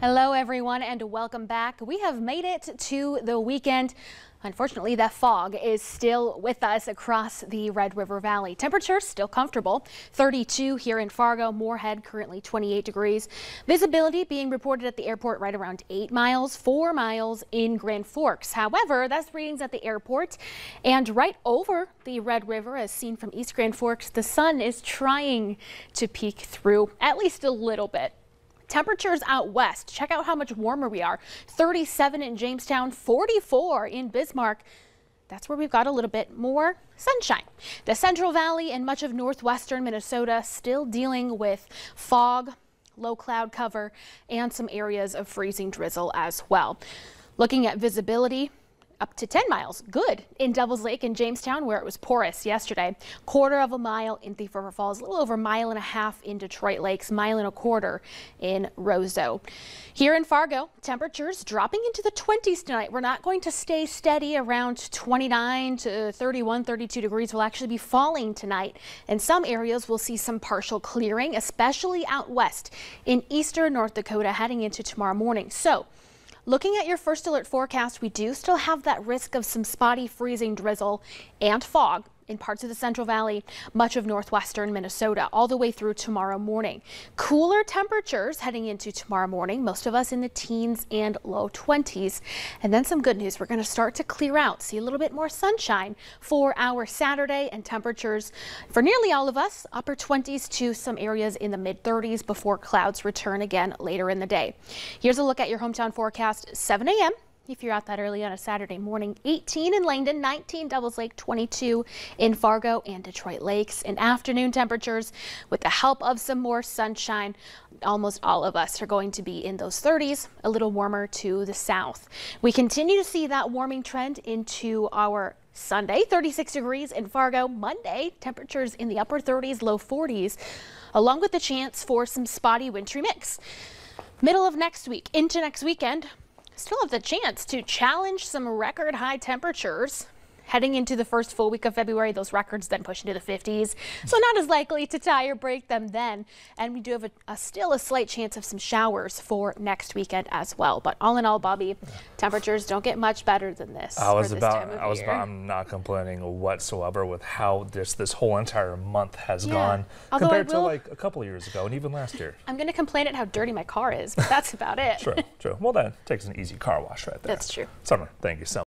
Hello, everyone, and welcome back. We have made it to the weekend. Unfortunately, that fog is still with us across the Red River Valley. Temperatures still comfortable. 32 here in Fargo, Moorhead currently 28 degrees. Visibility being reported at the airport right around 8 miles, 4 miles in Grand Forks. However, that's readings at the airport and right over the Red River as seen from East Grand Forks. The sun is trying to peek through at least a little bit. Temperatures out west. Check out how much warmer we are. 37 in Jamestown, 44 in Bismarck. That's where we've got a little bit more sunshine. The Central Valley and much of northwestern Minnesota still dealing with fog, low cloud cover, and some areas of freezing drizzle as well. Looking at visibility, up to 10 miles. Good in Devils Lake and Jamestown where it was porous yesterday. Quarter of a mile in Thief River Falls, a little over a mile and a half in Detroit Lakes, mile and a quarter in Roseau. Here in Fargo, temperatures dropping into the 20s tonight. We're not going to stay steady around 29 to 31, 32 degrees. We'll actually be falling tonight. In some areas, we'll see some partial clearing, especially out west in eastern North Dakota heading into tomorrow morning. So Looking at your first alert forecast, we do still have that risk of some spotty freezing drizzle and fog in parts of the Central Valley, much of northwestern Minnesota, all the way through tomorrow morning. Cooler temperatures heading into tomorrow morning, most of us in the teens and low 20s. And then some good news, we're going to start to clear out, see a little bit more sunshine for our Saturday and temperatures for nearly all of us, upper 20s to some areas in the mid 30s before clouds return again later in the day. Here's a look at your hometown forecast 7 a.m if you're out that early on a Saturday morning. 18 in Langdon, 19 Devils Lake, 22 in Fargo and Detroit Lakes. In afternoon temperatures, with the help of some more sunshine, almost all of us are going to be in those 30s, a little warmer to the south. We continue to see that warming trend into our Sunday, 36 degrees in Fargo. Monday, temperatures in the upper 30s, low 40s, along with the chance for some spotty wintry mix. Middle of next week into next weekend, still have the chance to challenge some record high temperatures Heading into the first full week of February, those records then push into the 50s, so not as likely to tie or break them then. And we do have a, a still a slight chance of some showers for next weekend as well. But all in all, Bobby, temperatures don't get much better than this. I was about, I was about, I'm not complaining whatsoever with how this this whole entire month has yeah. gone Although compared will, to like a couple years ago and even last year. I'm going to complain at how dirty my car is, but that's about it. true, true. Well, that takes an easy car wash right there. That's true. Summer, thank you so much.